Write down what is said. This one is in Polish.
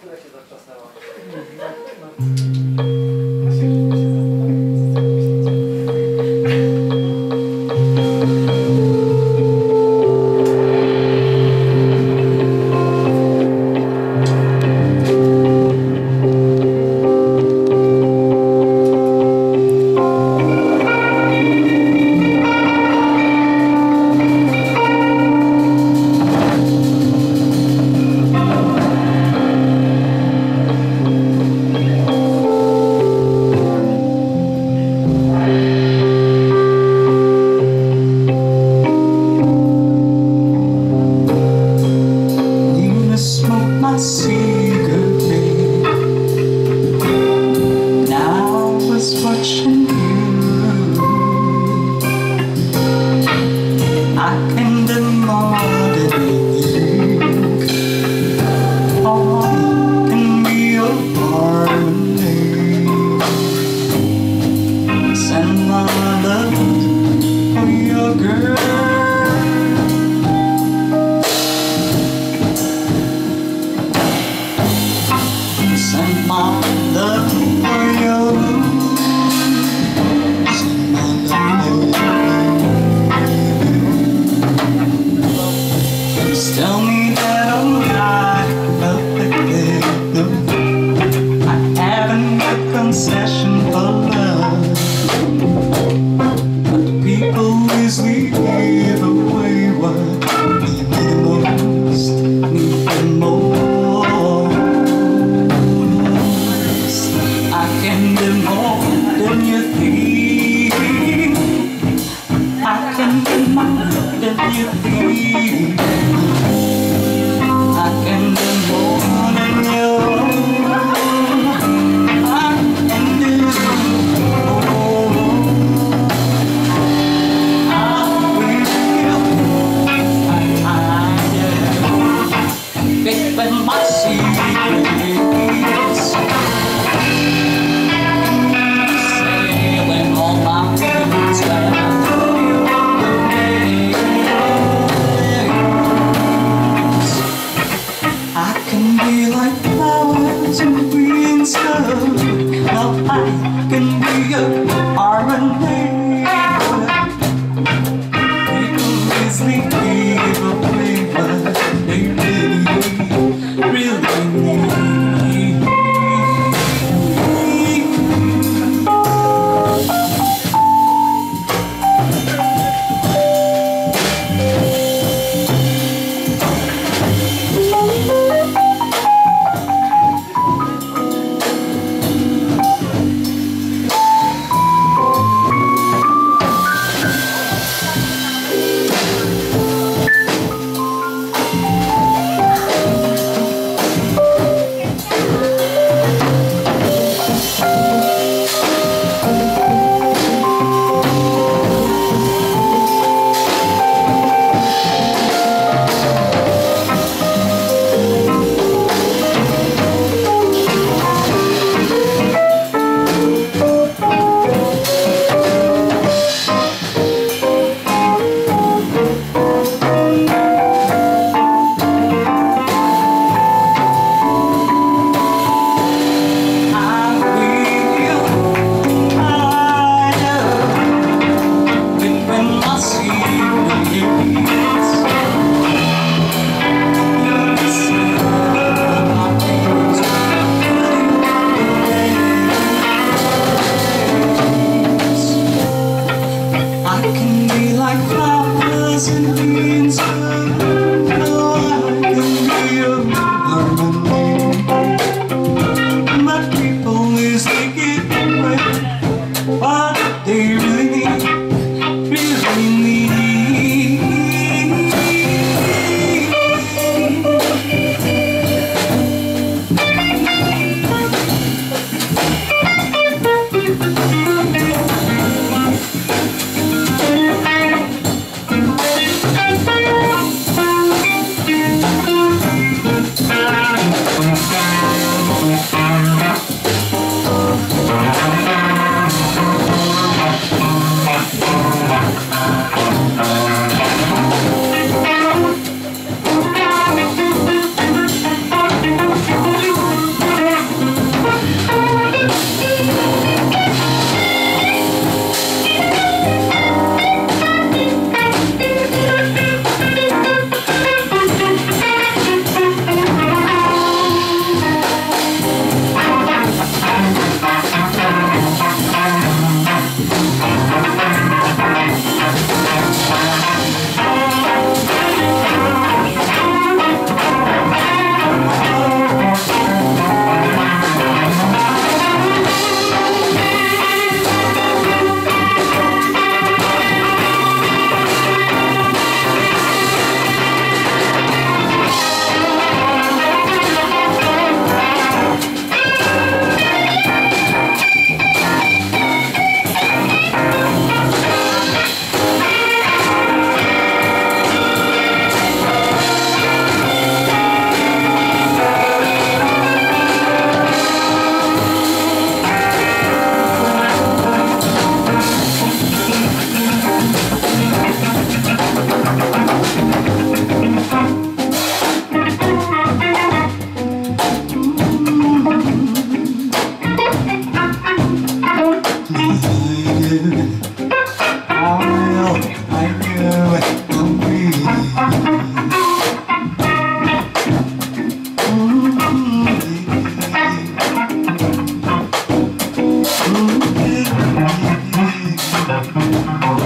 Która się zatrzasnęła? Girl. rising Thank